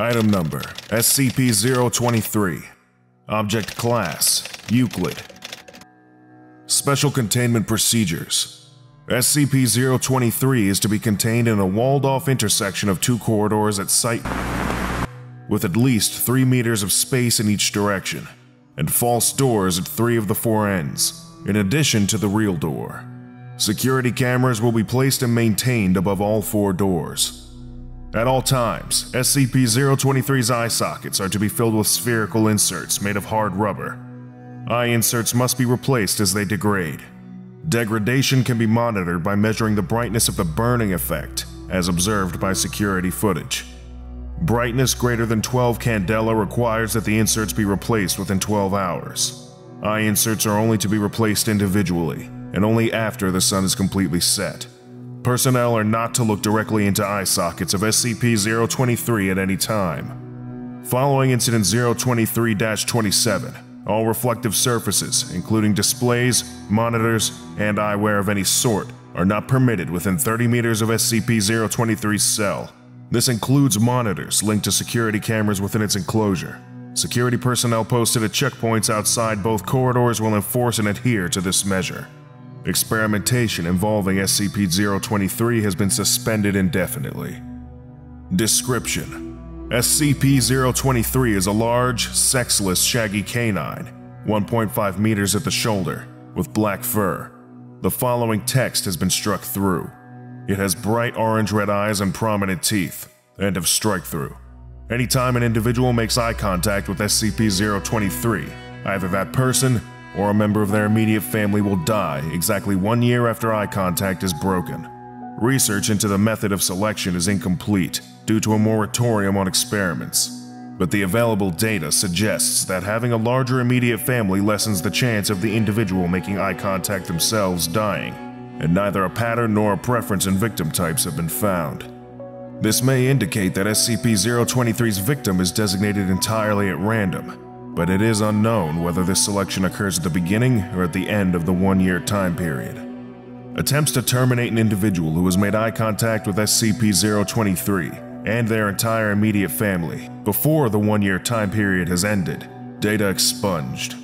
Item number SCP-023 Object Class Euclid Special Containment Procedures SCP-023 is to be contained in a walled-off intersection of two corridors at Site with at least 3 meters of space in each direction, and false doors at three of the four ends, in addition to the real door. Security cameras will be placed and maintained above all four doors. At all times, SCP-023's eye sockets are to be filled with spherical inserts made of hard rubber. Eye inserts must be replaced as they degrade. Degradation can be monitored by measuring the brightness of the burning effect, as observed by security footage. Brightness greater than 12 candela requires that the inserts be replaced within 12 hours. Eye inserts are only to be replaced individually, and only after the sun is completely set. Personnel are not to look directly into eye sockets of SCP-023 at any time. Following Incident 023-27, all reflective surfaces, including displays, monitors, and eyewear of any sort, are not permitted within 30 meters of SCP-023's cell. This includes monitors linked to security cameras within its enclosure. Security personnel posted at checkpoints outside both corridors will enforce and adhere to this measure. Experimentation involving SCP-023 has been suspended indefinitely. Description SCP-023 is a large, sexless, shaggy canine, 1.5 meters at the shoulder, with black fur. The following text has been struck through. It has bright orange-red eyes and prominent teeth. End of strike through. Anytime an individual makes eye contact with SCP-023, either that person or a member of their immediate family will die exactly one year after eye contact is broken. Research into the method of selection is incomplete due to a moratorium on experiments, but the available data suggests that having a larger immediate family lessens the chance of the individual making eye contact themselves dying, and neither a pattern nor a preference in victim types have been found. This may indicate that SCP-023's victim is designated entirely at random, but it is unknown whether this selection occurs at the beginning or at the end of the one-year time period. Attempts to terminate an individual who has made eye contact with SCP-023 and their entire immediate family before the one-year time period has ended, data expunged.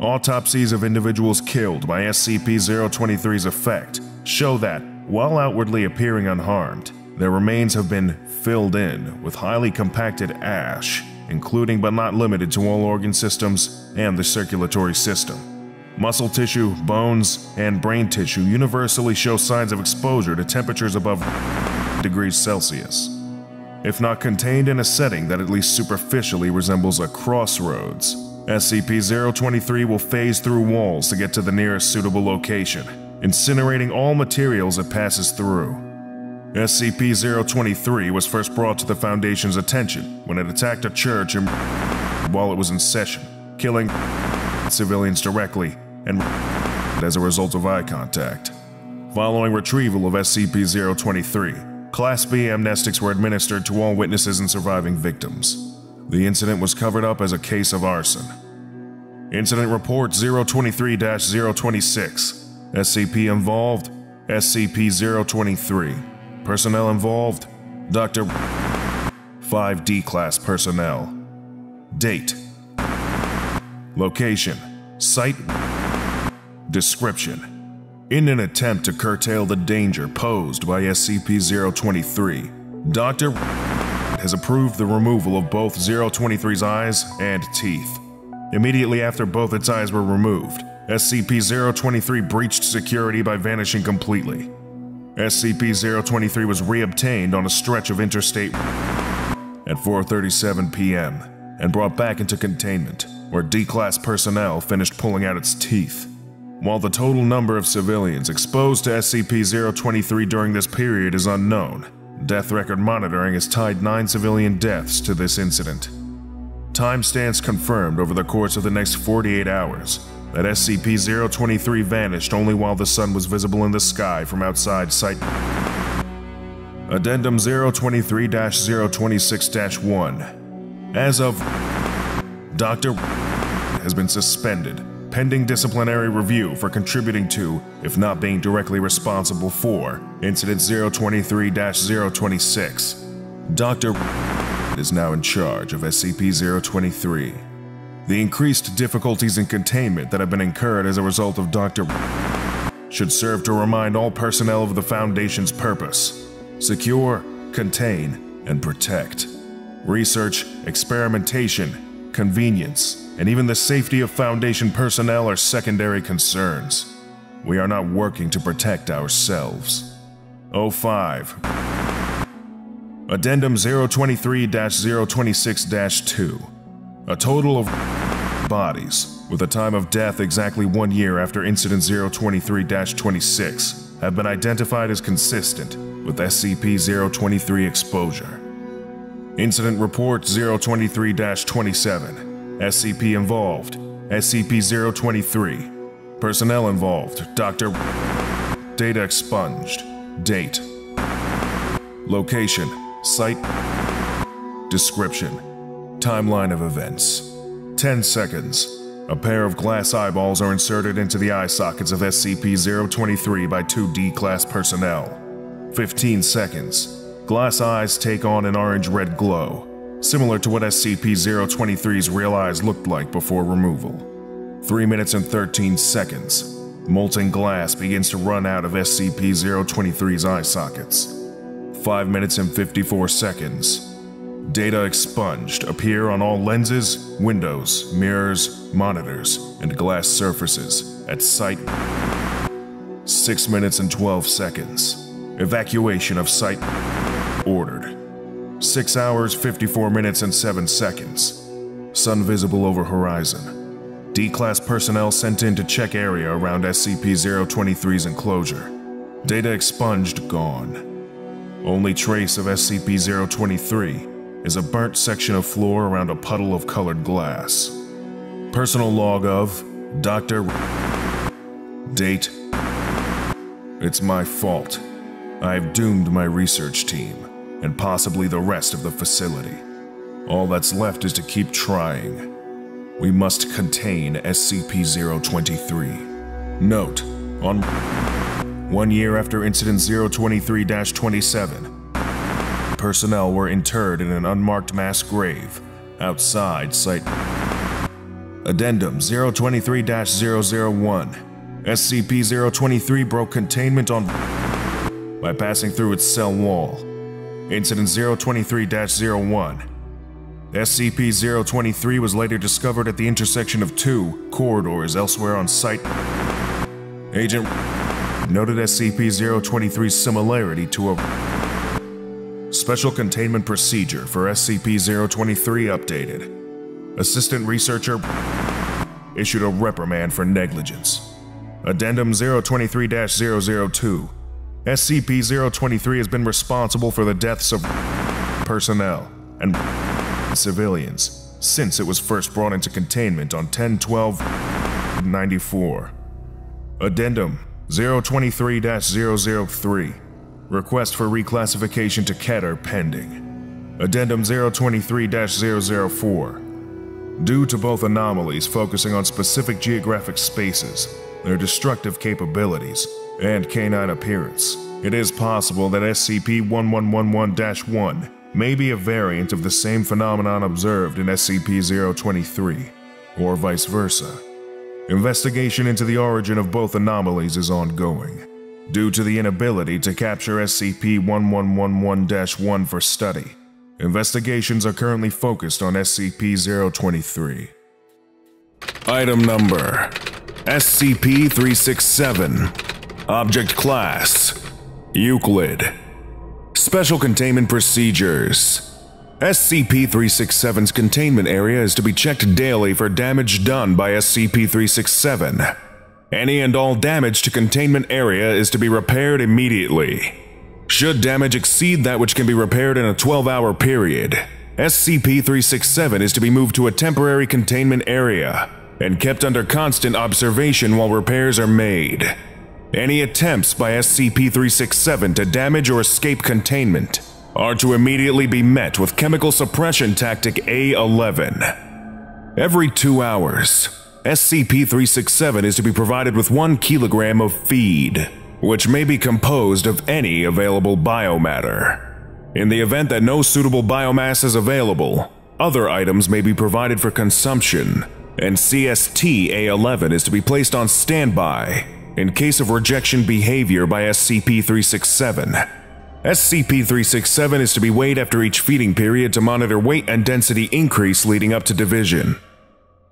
Autopsies of individuals killed by SCP-023's effect show that, while outwardly appearing unharmed, their remains have been filled in with highly compacted ash, including but not limited to all organ systems and the circulatory system. Muscle tissue, bones, and brain tissue universally show signs of exposure to temperatures above degrees Celsius. If not contained in a setting that at least superficially resembles a crossroads, SCP-023 will phase through walls to get to the nearest suitable location, incinerating all materials it passes through. SCP-023 was first brought to the Foundation's attention when it attacked a church while it was in session, killing civilians directly and as a result of eye contact. Following retrieval of SCP-023, Class B amnestics were administered to all witnesses and surviving victims. The incident was covered up as a case of arson. Incident Report 023-026 SCP involved SCP-023 Personnel involved Dr. 5D Class personnel Date Location Site Description In an attempt to curtail the danger posed by SCP-023, Dr. has approved the removal of both 023's eyes and teeth. Immediately after both its eyes were removed, SCP-023 breached security by vanishing completely. SCP-023 was reobtained on a stretch of interstate at 4.37 p.m. and brought back into containment, where D-Class personnel finished pulling out its teeth. While the total number of civilians exposed to SCP-023 during this period is unknown, Death Record Monitoring has tied nine civilian deaths to this incident. Time Timestamps confirmed over the course of the next 48 hours that SCP-023 vanished only while the sun was visible in the sky from outside Site. Addendum 023-026-1 As of Dr. has been suspended pending disciplinary review for contributing to, if not being directly responsible for, Incident 023-026. Dr. is now in charge of SCP-023. The increased difficulties in containment that have been incurred as a result of Dr. should serve to remind all personnel of the Foundation's purpose. Secure, contain, and protect. Research, experimentation, convenience, and even the safety of Foundation personnel are secondary concerns. We are not working to protect ourselves. 05. Addendum 023-026-2. A total of bodies, with a time of death exactly one year after Incident 023-26, have been identified as consistent with SCP-023 exposure. Incident Report 023-27. SCP involved. SCP-023. Personnel involved. Dr. Data expunged. Date. Location. Site. Description. Timeline of events. 10 seconds. A pair of glass eyeballs are inserted into the eye sockets of SCP-023 by two D-Class personnel. 15 seconds. Glass eyes take on an orange-red glow, similar to what SCP-023's real eyes looked like before removal. 3 minutes and 13 seconds. Molten glass begins to run out of SCP-023's eye sockets. 5 minutes and 54 seconds. Data expunged appear on all lenses, windows, mirrors, monitors, and glass surfaces at site. 6 minutes and 12 seconds. Evacuation of site ordered. 6 hours, 54 minutes, and 7 seconds. Sun visible over horizon. D-Class personnel sent in to check area around SCP-023's enclosure. Data expunged, gone. Only trace of SCP-023 is a burnt section of floor around a puddle of colored glass. Personal log of Dr. Date. It's my fault. I've doomed my research team, and possibly the rest of the facility. All that's left is to keep trying. We must contain SCP-023. Note, on one year after Incident 023-27, personnel were interred in an unmarked mass grave outside Site Addendum 023-001 SCP-023 broke containment on by passing through its cell wall. Incident 023-01 SCP-023 was later discovered at the intersection of two corridors elsewhere on site. Agent noted SCP-023's similarity to a special containment procedure for SCP-023 updated. Assistant researcher issued a reprimand for negligence. Addendum 023-002 SCP-023 has been responsible for the deaths of personnel and civilians since it was first brought into containment on 10-12-94. Addendum 023-003 Request for reclassification to Keter pending. Addendum 023-004 Due to both anomalies focusing on specific geographic spaces, their destructive capabilities, and canine appearance, it is possible that SCP-1111-1 may be a variant of the same phenomenon observed in SCP-023, or vice versa. Investigation into the origin of both anomalies is ongoing. Due to the inability to capture SCP-1111-1 for study, investigations are currently focused on SCP-023. Item Number SCP-367 Object Class Euclid Special Containment Procedures SCP-367's containment area is to be checked daily for damage done by SCP-367. Any and all damage to containment area is to be repaired immediately. Should damage exceed that which can be repaired in a 12-hour period, SCP-367 is to be moved to a temporary containment area and kept under constant observation while repairs are made. Any attempts by SCP-367 to damage or escape containment are to immediately be met with Chemical Suppression Tactic A-11. Every two hours, SCP-367 is to be provided with one kilogram of feed, which may be composed of any available biomatter. In the event that no suitable biomass is available, other items may be provided for consumption, and CST-A11 is to be placed on standby in case of rejection behavior by SCP-367. SCP-367 is to be weighed after each feeding period to monitor weight and density increase leading up to division.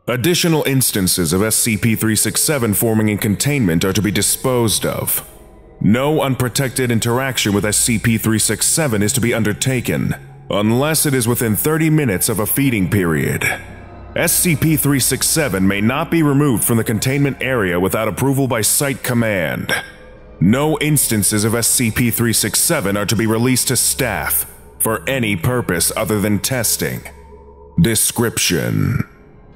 Additional instances of SCP-367 forming in containment are to be disposed of. No unprotected interaction with SCP-367 is to be undertaken, unless it is within 30 minutes of a feeding period. SCP-367 may not be removed from the containment area without approval by Site Command. No instances of SCP-367 are to be released to staff for any purpose other than testing. Description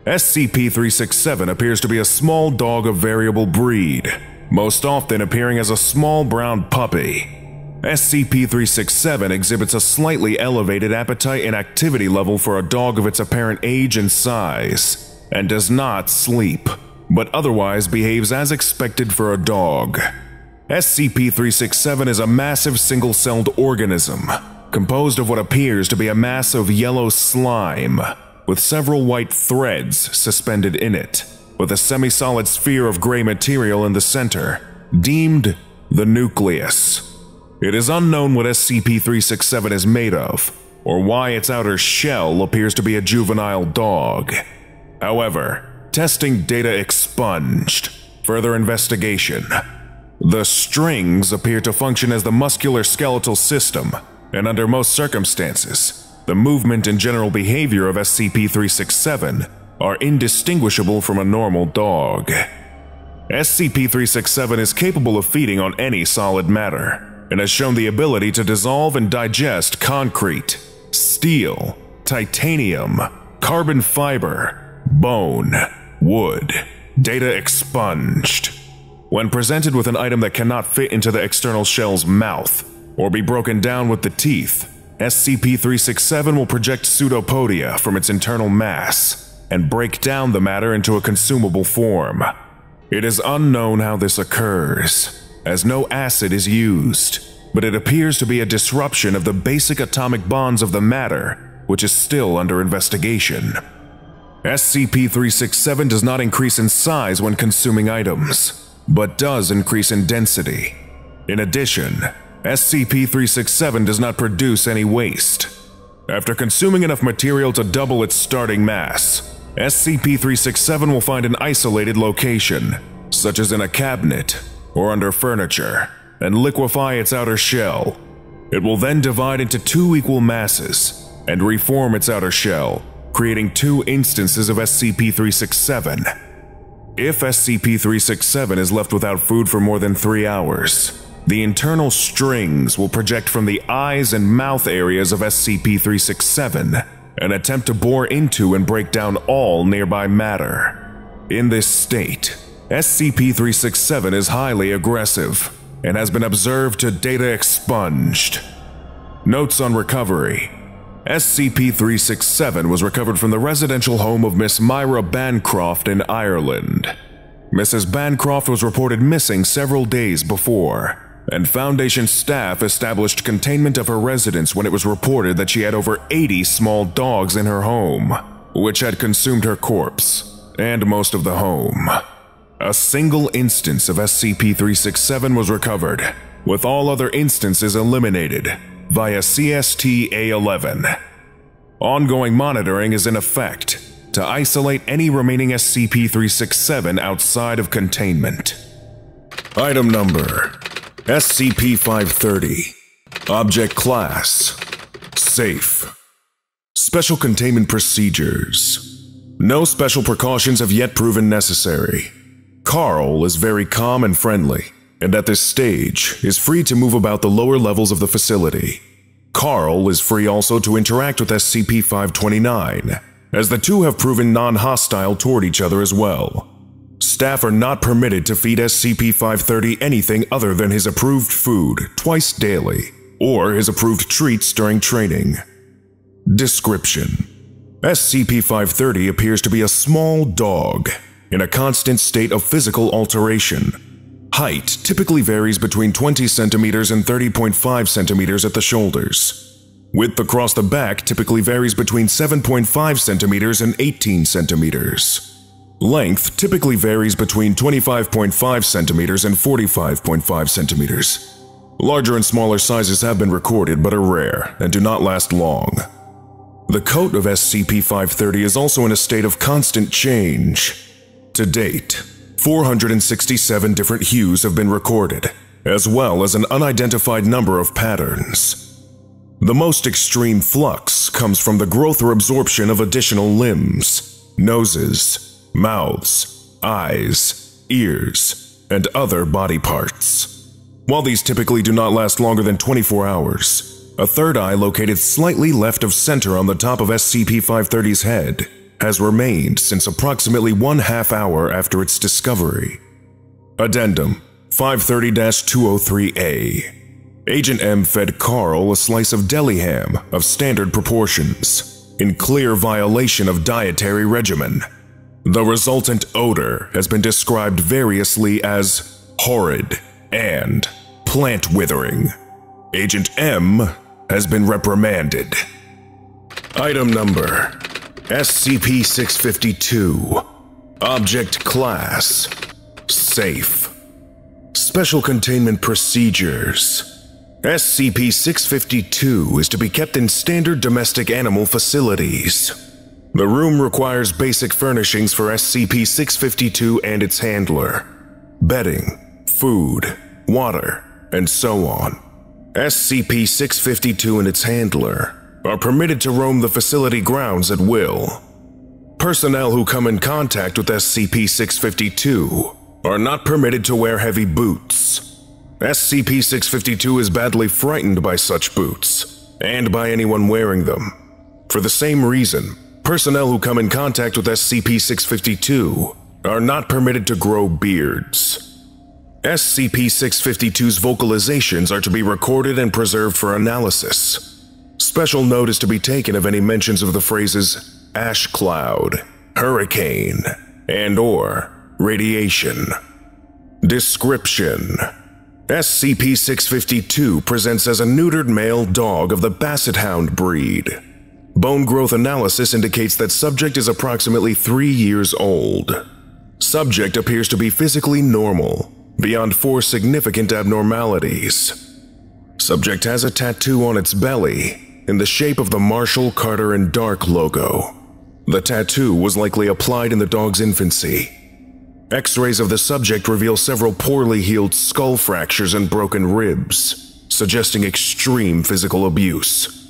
SCP-367 appears to be a small dog of variable breed, most often appearing as a small brown puppy. SCP-367 exhibits a slightly elevated appetite and activity level for a dog of its apparent age and size, and does not sleep, but otherwise behaves as expected for a dog. SCP-367 is a massive single-celled organism, composed of what appears to be a mass of yellow slime, with several white threads suspended in it, with a semi-solid sphere of gray material in the center, deemed the nucleus. It is unknown what SCP-367 is made of, or why its outer shell appears to be a juvenile dog. However, testing data expunged. Further investigation. The strings appear to function as the muscular skeletal system, and under most circumstances, the movement and general behavior of SCP-367 are indistinguishable from a normal dog. SCP-367 is capable of feeding on any solid matter, and has shown the ability to dissolve and digest concrete, steel, titanium, carbon fiber, bone, wood, data expunged. When presented with an item that cannot fit into the external shell's mouth, or be broken down with the teeth, SCP-367 will project pseudopodia from its internal mass and break down the matter into a consumable form. It is unknown how this occurs, as no acid is used, but it appears to be a disruption of the basic atomic bonds of the matter, which is still under investigation. SCP-367 does not increase in size when consuming items, but does increase in density. In addition, SCP-367 does not produce any waste. After consuming enough material to double its starting mass, SCP-367 will find an isolated location, such as in a cabinet or under furniture, and liquefy its outer shell. It will then divide into two equal masses and reform its outer shell, creating two instances of SCP-367. If SCP-367 is left without food for more than three hours, the internal strings will project from the eyes and mouth areas of SCP-367 and attempt to bore into and break down all nearby matter. In this state, SCP-367 is highly aggressive and has been observed to data expunged. Notes on recovery SCP-367 was recovered from the residential home of Miss Myra Bancroft in Ireland. Mrs. Bancroft was reported missing several days before, and Foundation staff established containment of her residence when it was reported that she had over 80 small dogs in her home, which had consumed her corpse and most of the home. A single instance of SCP-367 was recovered, with all other instances eliminated via CST-A11. Ongoing monitoring is in effect to isolate any remaining SCP-367 outside of containment. Item Number SCP-530 Object Class Safe Special Containment Procedures No special precautions have yet proven necessary. Carl is very calm and friendly, and at this stage is free to move about the lower levels of the facility. Carl is free also to interact with SCP-529, as the two have proven non-hostile toward each other as well. Staff are not permitted to feed SCP-530 anything other than his approved food twice daily, or his approved treats during training. Description SCP-530 appears to be a small dog in a constant state of physical alteration. Height typically varies between 20 centimeters and 30.5 centimeters at the shoulders. Width across the back typically varies between 7.5 centimeters and 18 centimeters. Length typically varies between 25.5 centimeters and 45.5 centimeters. Larger and smaller sizes have been recorded but are rare and do not last long. The coat of SCP-530 is also in a state of constant change. To date, 467 different hues have been recorded, as well as an unidentified number of patterns. The most extreme flux comes from the growth or absorption of additional limbs, noses, mouths, eyes, ears, and other body parts. While these typically do not last longer than 24 hours, a third eye located slightly left of center on the top of SCP-530's head has remained since approximately one half hour after its discovery. Addendum 530-203A Agent M fed Carl a slice of deli ham of standard proportions, in clear violation of dietary regimen. The resultant odor has been described variously as horrid and plant withering. Agent M has been reprimanded. Item number SCP 652. Object Class Safe. Special Containment Procedures. SCP 652 is to be kept in standard domestic animal facilities. The room requires basic furnishings for SCP-652 and its handler. Bedding, food, water, and so on. SCP-652 and its handler are permitted to roam the facility grounds at will. Personnel who come in contact with SCP-652 are not permitted to wear heavy boots. SCP-652 is badly frightened by such boots, and by anyone wearing them. For the same reason, Personnel who come in contact with SCP-652 are not permitted to grow beards. SCP-652's vocalizations are to be recorded and preserved for analysis. Special note is to be taken of any mentions of the phrases ash cloud, hurricane, and or radiation. Description SCP-652 presents as a neutered male dog of the Basset Hound breed. Bone growth analysis indicates that subject is approximately three years old. Subject appears to be physically normal, beyond four significant abnormalities. Subject has a tattoo on its belly in the shape of the Marshall, Carter, and Dark logo. The tattoo was likely applied in the dog's infancy. X-rays of the subject reveal several poorly healed skull fractures and broken ribs, suggesting extreme physical abuse.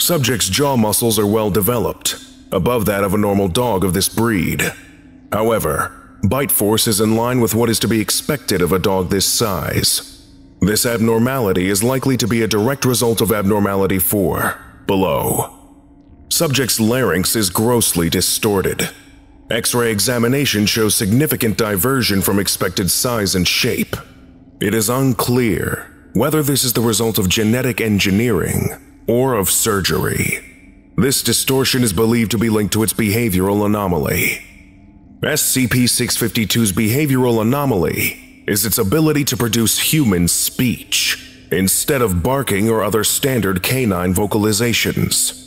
Subject's jaw muscles are well developed, above that of a normal dog of this breed. However, bite force is in line with what is to be expected of a dog this size. This abnormality is likely to be a direct result of abnormality 4, below. Subject's larynx is grossly distorted. X-ray examination shows significant diversion from expected size and shape. It is unclear whether this is the result of genetic engineering or of surgery. This distortion is believed to be linked to its behavioral anomaly. SCP-652's behavioral anomaly is its ability to produce human speech instead of barking or other standard canine vocalizations.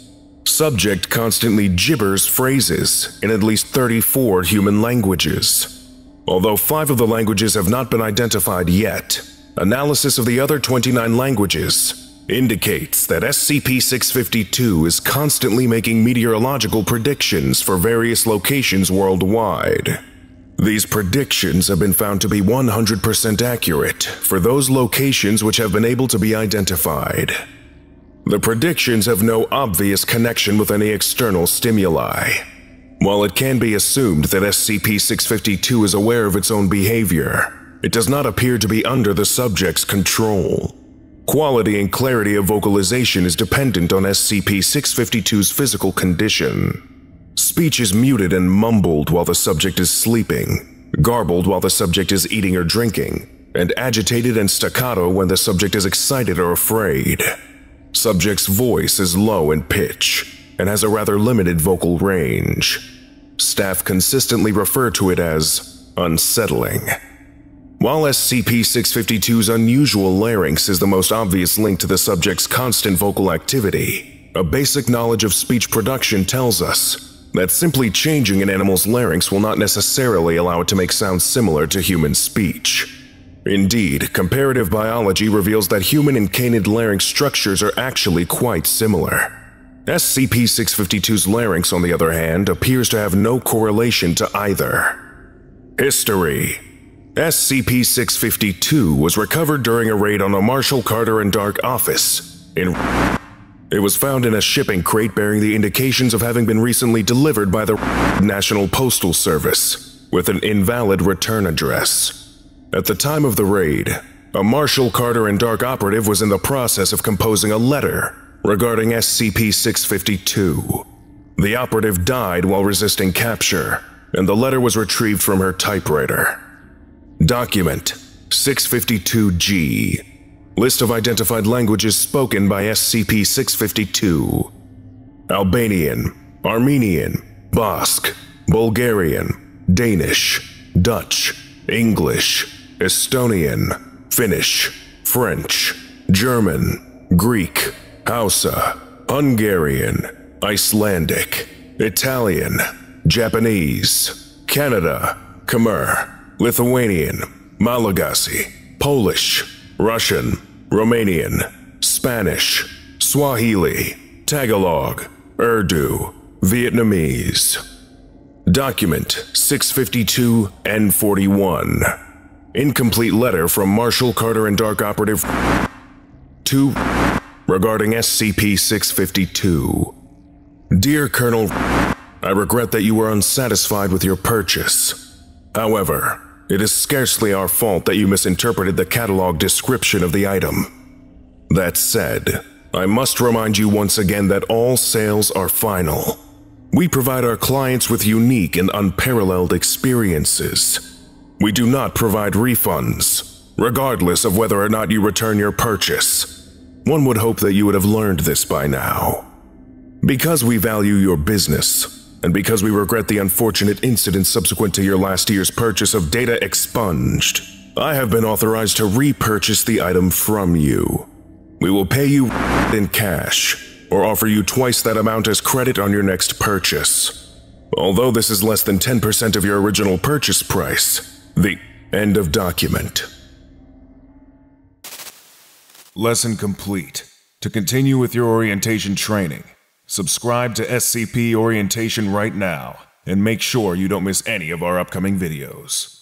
Subject constantly gibbers phrases in at least 34 human languages. Although five of the languages have not been identified yet, analysis of the other 29 languages indicates that SCP-652 is constantly making meteorological predictions for various locations worldwide. These predictions have been found to be 100% accurate for those locations which have been able to be identified. The predictions have no obvious connection with any external stimuli. While it can be assumed that SCP-652 is aware of its own behavior, it does not appear to be under the subject's control. Quality and clarity of vocalization is dependent on SCP-652's physical condition. Speech is muted and mumbled while the subject is sleeping, garbled while the subject is eating or drinking, and agitated and staccato when the subject is excited or afraid. Subject's voice is low in pitch and has a rather limited vocal range. Staff consistently refer to it as unsettling. While SCP-652's unusual larynx is the most obvious link to the subject's constant vocal activity, a basic knowledge of speech production tells us that simply changing an animal's larynx will not necessarily allow it to make sounds similar to human speech. Indeed, comparative biology reveals that human and canid larynx structures are actually quite similar. SCP-652's larynx, on the other hand, appears to have no correlation to either. History SCP-652 was recovered during a raid on a Marshall Carter and Dark office in it was found in a shipping crate bearing the indications of having been recently delivered by the National Postal Service with an invalid return address. At the time of the raid, a Marshall Carter and Dark operative was in the process of composing a letter regarding SCP-652. The operative died while resisting capture, and the letter was retrieved from her typewriter. Document 652G List of identified languages spoken by SCP 652 Albanian, Armenian, Basque, Bulgarian, Danish, Dutch, English, Estonian, Finnish, French, German, Greek, Hausa, Hungarian, Icelandic, Italian, Japanese, Kannada, Khmer, Lithuanian, Malagasy, Polish, Russian, Romanian, Spanish, Swahili, Tagalog, Urdu, Vietnamese. Document 652 N41. Incomplete letter from Marshall Carter and Dark Operative 2 regarding SCP 652. Dear Colonel, I regret that you were unsatisfied with your purchase. However, it is scarcely our fault that you misinterpreted the catalog description of the item. That said, I must remind you once again that all sales are final. We provide our clients with unique and unparalleled experiences. We do not provide refunds, regardless of whether or not you return your purchase. One would hope that you would have learned this by now. Because we value your business, and because we regret the unfortunate incident subsequent to your last year's purchase of data expunged, I have been authorized to repurchase the item from you. We will pay you in cash, or offer you twice that amount as credit on your next purchase. Although this is less than 10% of your original purchase price, the end of document. Lesson complete. To continue with your orientation training, Subscribe to SCP Orientation right now, and make sure you don't miss any of our upcoming videos.